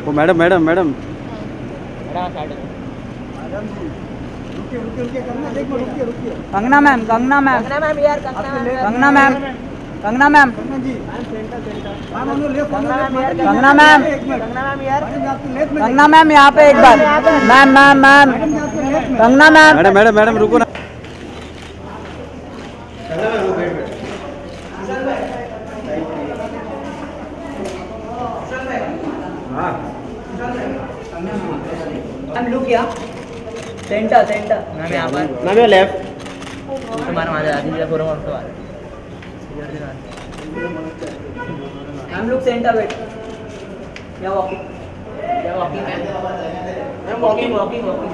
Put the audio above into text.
ओ madam madam madam Kangana ma'am Kangana ma'am Kangana ma'am यार Kangana ma'am Kangana ma'am Kangana ma'am Kangana ma'am यहाँ पे एक बार ma'am ma'am ma'am Kangana ma'am madam madam madam रुको ना ma'am look या centre centre ma'am यहाँ पर। Ma'am left तुम्हारा माझ्या आधी पूर्ण म्हणतो मैम लुक सेंटर वेट या वॉकिंग या walking ma'am walking walking walking.